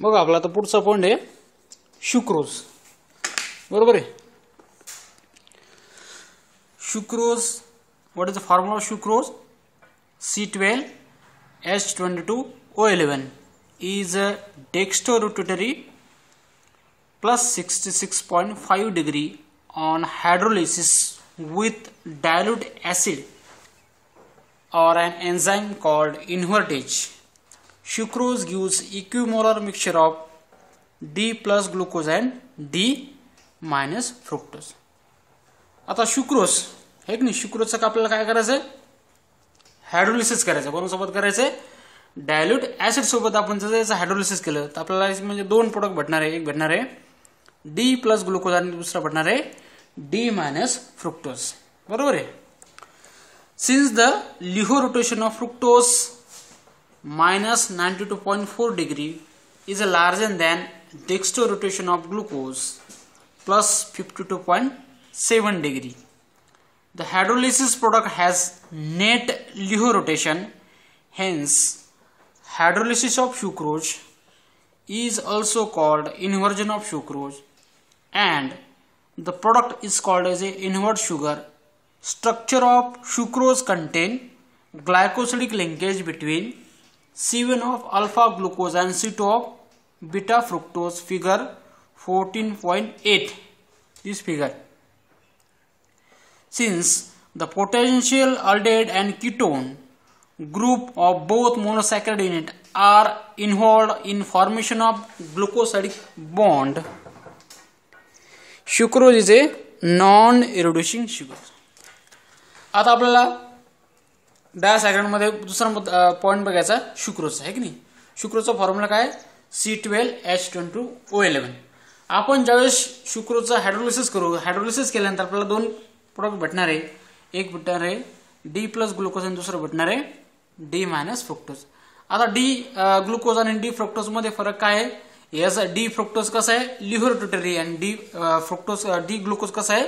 बघा आपला आता पुढचा पॉईंट आहे शुक्रोज बरोबर आहे sucrose what is the formula of sucrose C12H22O11 is a dextrorotatory plus 66.5 degree on hydrolysis with dilute acid or an enzyme called invertage. Sucrose gives equimolar mixture of D plus glucose and D minus fructose. आता sucrose हे की नाही? शुक्रोजचं आपल्याला काय करायचंय? Hydrolysis करायचं कोणासोबत करायचंय? डायल्यूट ऍसिड सोबत आपण जर याचं हायड्रोलिसिस केलं तर आपल्याला म्हणजे दोन प्रोडक्ट भेटणार आहे. एक भेटणार आहे डी प्लस ग्लुकोज आणि दुसरा भेटणार आहे डी मायनस फ्रुक्टोज. बरोबर आहे? Since the levo rotation of fructose minus 92.4 degree is larger than dextro rotation of glucose plus 52.7 degree. The hydrolysis product has net LIHO rotation, hence hydrolysis of sucrose is also called inversion of sucrose and the product is called as a invert sugar. Structure of sucrose contain glycosidic linkage between C1 of alpha glucose and C2 of beta fructose figure 14.8 this figure since the potential aldehyde and ketone group of both monosaccharide unit are involved in formation of glucosidic bond sucrose is a non reducing sugar आता आपल्याला डायसॅग्राममध्ये दुसरा point बघायचा. शुक्रोचा आहे की नाही? शुक्रोचा formula काय? C twelve H twenty O eleven आपण ज्यावेळेस शुक्रोचं हायड्रोलिसिस करू हायड्रोलिसिस केल्यानंतर आपल्याला दोन प्रोडक्ट भेटणार आहे. एक भेटणार आहे डी प्लस ग्लुकोज आणि दुसरं भेटणार आहे डी मायनस फ्रुक्टोज आता डी ग्लुकोज आणि डी फ्रुक्टोजमध्ये फरक काय आहे? याचा डी फ्रुक्टोज कसा आहे? लिव्हर आणि डी फ्रुक्टोज डी ग्लुकोज कसा आहे?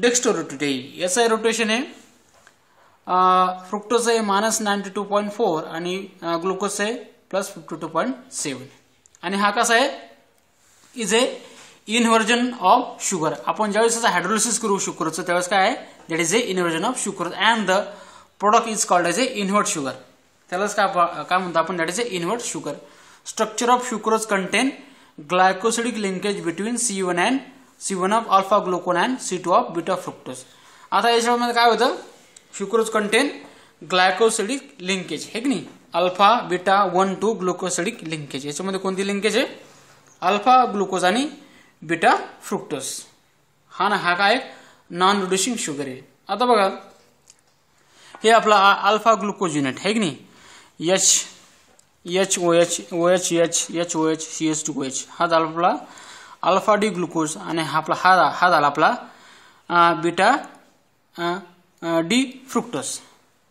डेक्स्टो रोटेटरी याचं रोटेशन आहे फ्रुक्टोज आहे minus ninety two point four आणि ग्लुकोज आहे plus fifty two point seven आणि हा कसा आहे? Is a inversion of sugar आपण ज्यावेळेस हायड्रोलिसिस करू शुगरचं त्यावेळेस काय आहे? That is a inversion of sugar and the product is called as a invert sugar त्यालाच काय काय म्हणतो आपण? That is a invert sugar structure of sucrose contain glycosidic linkage between C one and C one of alpha glucose and C two of beta fructose आता याच्यामध्ये काय होतं? Sucrose contain glycosidic linkage हे की नाही? Alpha beta one two glycosidic linkage याच्यामध्ये कोणती linkage आहे? अल्फा ग्लुकोज आणि बिटा फ्रुक्टोज हा ना हा काय? नॉन रिड्युसिंग शुगर आहे. आता बघा हे आपला अल्फा ग्लुकोज युनिट आहे की नाही? H H O H O H H H O H C H two O H हा झाला आपला अल्फा डी ग्लुकोज आणि हा आपला हा हा झाला आपला बिटा डी फ्रुक्टोस.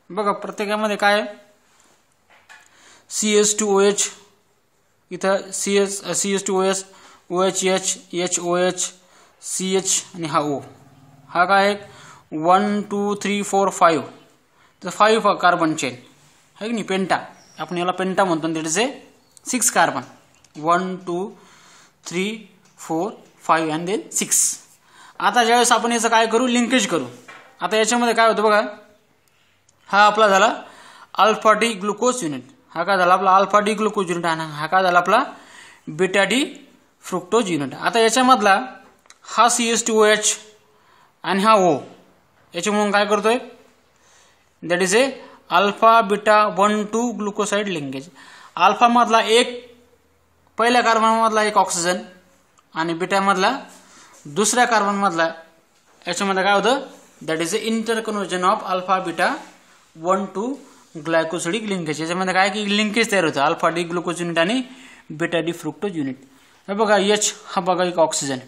बघा प्रत्येकामध्ये काय C S two O H इथं C S C S two O S O H H H O H C H आणि हा ओ हा काय आहे? One two three four five तर फाईव्ह कार्बन चेन आहे की नाही? पेंटा आपण याला पेंटा म्हणतो that is six carbon one two three four five and then six आता ज्यावेळेस आपण याचं काय करू? लिंकेज करू. आता याच्यामध्ये काय होतं बघा. हा आपला झाला अल्फा डी ग्लुकोज युनिट हा काय झाला आपला अल्फा डी ग्लुकोज युनिट आणि हा काय झाला आपला बीटा डी फ्रुक्टोज युनिट आता याच्यामधला हा C S T O H आणि हा ओ याच्यामुळून काय करतोय? That is a alpha beta one two glucoside linkage अल्फामधला एक पहिल्या कार्बनमधला एक ऑक्सिजन आणि बिटामधला दुसऱ्या कार्बनमधला याच्यामध्ये काय होतं? That is a interconversion of alpha beta one two glycosidic linkage याच्यामध्ये काय की लिंकेज तयार होतं. अल्फा डी ग्लुकोज युनिट आणि बिटा डी फ्रुक्टोज युनिट हे बघा एच हा बघा एक ऑक्सिजन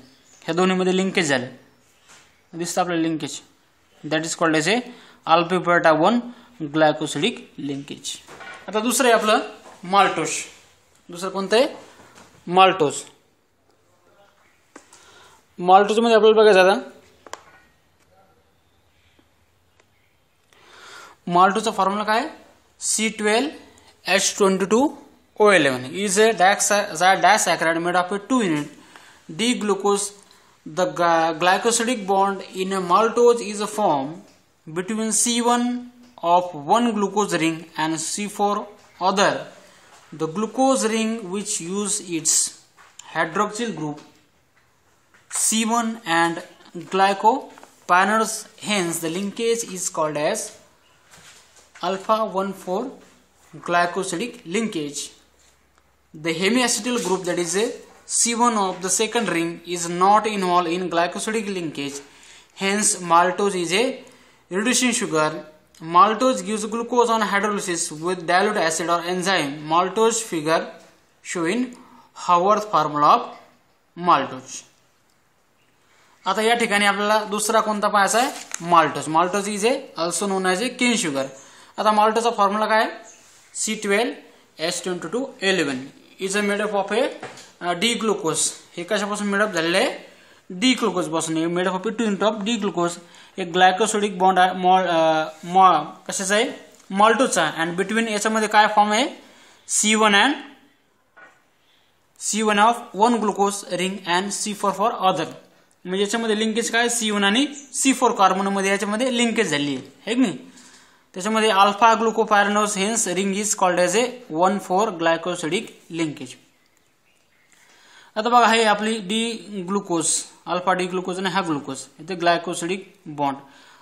ह्या दोन्हीमध्ये लिंकेज झालं. दिसतं आपलं linkage that is called as a alpha one glycosidic linkage आता दुसरं आहे आपलं माल्टोस दुसरं कोणतं आहे? माल्टोस माल्टोजमध्ये आपल्याला बघायचं आता. मॉल टू चा फॉर्म्युला काय? C twelve H twenty two O eleven is a disaccharide made of a two unit D glucose the glycosidic bond in a maltose is a form between C one of one glucose ring and C four other the glucose ring which use its hydroxyl group C one and glycopyranose hence the linkage is called as alpha 1,4 glycosidic linkage. The hemiacetyl group that is a C1 of the second ring is not involved in glycosidic linkage. Hence maltose is a reducing sugar. Maltose gives glucose on hydrolysis with dilute acid or enzyme. Maltose figure showing Howard formula of maltose. आता या ठिकाणी आपल्याला दुसरा कोणता पाहायचा आहे maltose maltose is a also known as a cane sugar आता माल्टोचा फॉर्म्युला काय? C twelve S twenty two eleven is a made up of a D glucose हे कशापासून मेडअप झालेलं आहे? D ग्लुकोजपासून. Made up of a two into of D glucose एक glycosidic bond आहे मॉल मॉ कशाचा आहे? मॉल्टोचा अँड बिटवीन याच्यामध्ये काय फॉर्म आहे? C one and C one of one glucose ring and C four for other म्हणजे याच्यामध्ये लिंकेज काय? सी वन आणि सी फोर कार्बनमध्ये याच्यामध्ये लिंकेज झाली आहे. नाही? त्याच्यामध्ये alpha glucopyranose hence ring is called as a one four glycosidic linkage आता बघा हे आपली D glucose alpha D glucose आणि हा ग्लुकोज इथे ग्लायकोसिडिक बॉन्ड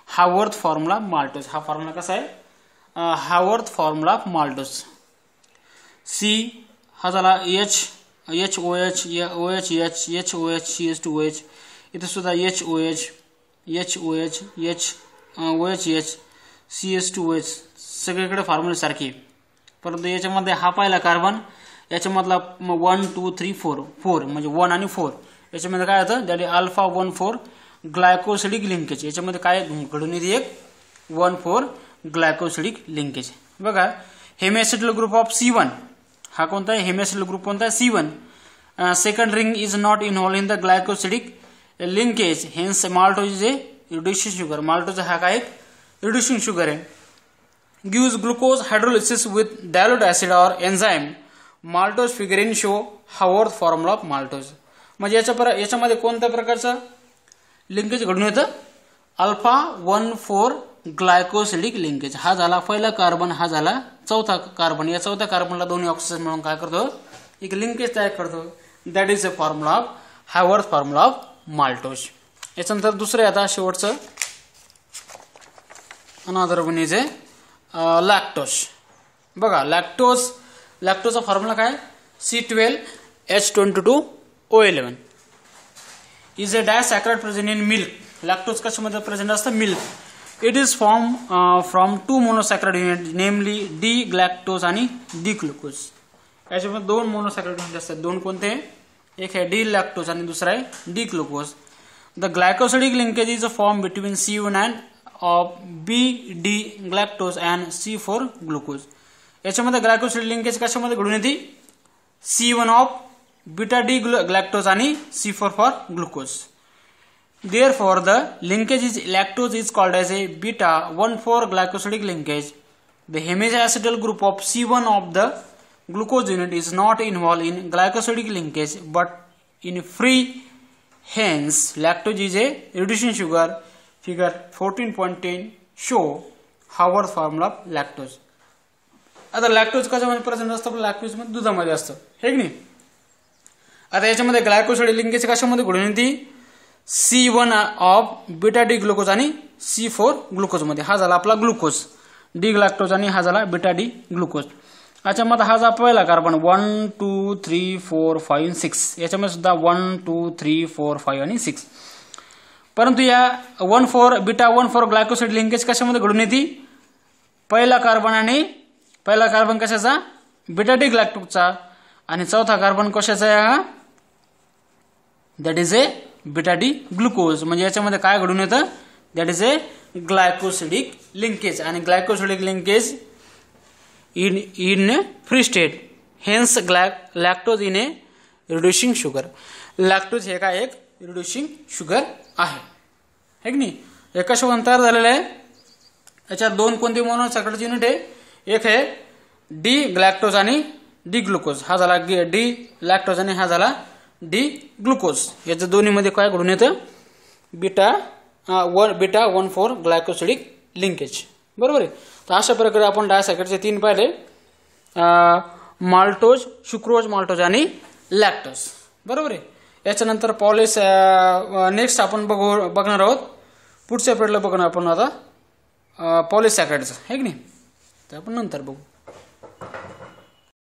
हा वर्थ फॉर्म्युला माल्टोज हा फॉर्म्युला कसा आहे? हा वर्थ फॉर्म्युला माल्टोज सी हा झाला H H O H O H H H O H C H two O H इथे सुद्धा H O H H O H H O H H C S two H सगळीकडे फॉर्म्युले सारखे परंतु याच्यामध्ये हा पाहिला carbon याच्यामधला one two three four four म्हणजे वन आणि फोर याच्यामध्ये काय होतं? That alpha one four glycosidic linkage याच्यामध्ये काय घडून येते एक वन फोर ग्लायकोसिडिक लिंकेज बघा hemiacetal group of C one हा कोणता आहे? हेमेसिडल ग्रुप कोणता आहे? C one second ring is not involve in the glycosidic linkage hence maltose is a reducing sugar maltose हा काय एक reducing sugar gives glucose hydrolysis with dilute acid or enzyme. Maltose figurine show howard formula of maltose. म्हणजे याच्या पर याच्यामध्ये कोणत्या प्रकारचं? Linkage घडून येतं. Alpha one four glycosidic linkage हा झाला पहिला कार्बन हा झाला चौथा कार्बन या चौथ्या कार्बनला दोन्ही ऑक्सिजन मिळून काय करतो? एक लिंकेज तयार करतो. That is a formula of Haworth formula of maltose याच्यानंतर दुसरं आता शेवटचं. Another one is a lactose बघा लॅक्टोज लॅक्टोजचा फॉर्म्युला काय? C twelve H twenty two O eleven is a disaccharide present in milk lactose कशामध्ये प्रेझेंट असतं? Milk it is form from two monosaccharide unit namely D galactose आणि D glucose याच्यामध्ये दोन मोनोसॅक्राइड unit असतात. दोन कोणते? एक आहे डी लॅक्टोज आणि दुसरा आहे D glucose the glycosidic linkage is a form between C one and of B D galactose and C four glucose याच्यामध्ये ग्लायकोसिड लिंकेज कशामध्ये घडून येते C one of beta D galactose आणि C four for glucose there for the linkage is lactose is called as a beta one four glycosidic linkage the hemiacetal group of C one of the glucose unit is not involved in glycosidic linkage but in free hence lactose is a reducing sugar figure 14.10 show Haworth formula of lactose. आता lactose कशामध्ये present असतं? लॅक्टोजमध्ये दुधामध्ये असतं. हे की नाही? आता याच्यामध्ये ग्लायकोसाइड लिंकेज कशामध्ये घडून येते? C one of beta D glucose आणि सी फोर ग्लुकोजमध्ये. हा झाला आपला ग्लुकोज डी ग्लॅक्टोज आणि हा झाला बिटा डी ग्लुकोज याच्यामध्ये हा जा पहिला carbon one two three four five six याच्यामध्ये सुद्धा one two three four five आणि सिक्स परंतु या one four beta one four glycoside linkage कशामध्ये घडून येते? पहिला कार्बन आणि पहिला कार्बन कशाचा? बिटा डी ग्लॅक्टोकचा आणि चौथा कार्बन कशाचा आहे हा? That is a beta D glucose म्हणजे याच्यामध्ये काय घडून येतं? That is a glycosidic linkage आणि glycosidic linkage in in free state hence ग्लॅक lactose in a reducing sugar lactose हे काय एक रिड्युसिंग शुगर आहे. है की नाही? एका शोधून तयार झालेलं आहे? याच्यात दोन कोणते मोनोसॅक्राइड युनिट आहे? एक आहे डी ग्लॅक्टोज आणि डी ग्लुकोज हा झाला डी लॅक्टोज आणि हा झाला डी ग्लुकोज याचं दोन्हीमध्ये काय घडून येतं? Beta one beta one four glycosidic linkage बरोबर आहे? तर अशा प्रकारे आपण डायसॅकेटचे तीन पाहिले. माल्टोज शुक्रोज माल्टोज आणि लॅक्टोज बरोबर आहे? याच्यानंतर पॉलिस नेक्स्ट आपण बघू बघणार आहोत. पुढच्या पिरियडला बघणार आपण आता पॉलिसॅकेटचं आहे की नाही? तर आपण नंतर बघू.